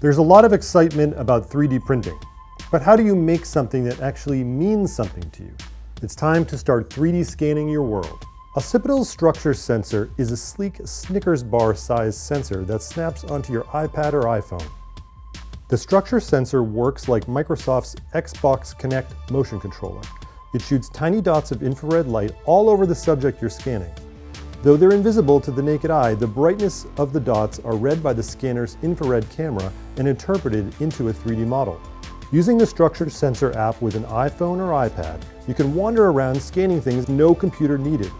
There's a lot of excitement about 3D printing, but how do you make something that actually means something to you? It's time to start 3D scanning your world. Occipital's structure sensor is a sleek Snickers bar sized sensor that snaps onto your iPad or iPhone. The structure sensor works like Microsoft's Xbox Kinect motion controller. It shoots tiny dots of infrared light all over the subject you're scanning. Though they're invisible to the naked eye, the brightness of the dots are read by the scanner's infrared camera and interpreted into a 3D model. Using the Structure Sensor app with an iPhone or iPad, you can wander around scanning things no computer needed.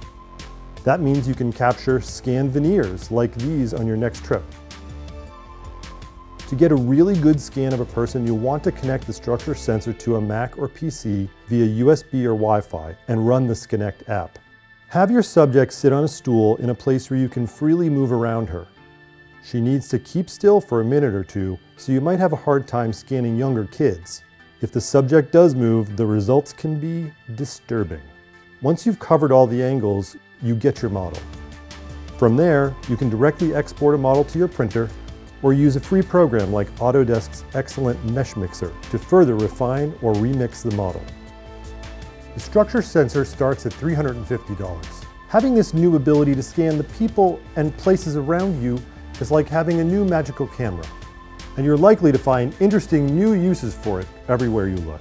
That means you can capture scanned veneers like these on your next trip. To get a really good scan of a person, you'll want to connect the structure sensor to a Mac or PC via USB or Wi-Fi and run the Skanect app. Have your subject sit on a stool in a place where you can freely move around her. She needs to keep still for a minute or two, so you might have a hard time scanning younger kids. If the subject does move, the results can be disturbing. Once you've covered all the angles, you get your model. From there, you can directly export a model to your printer or use a free program like Autodesk's excellent Meshmixer to further refine or remix the model. The structure sensor starts at $350. Having this new ability to scan the people and places around you is like having a new magical camera, and you're likely to find interesting new uses for it everywhere you look.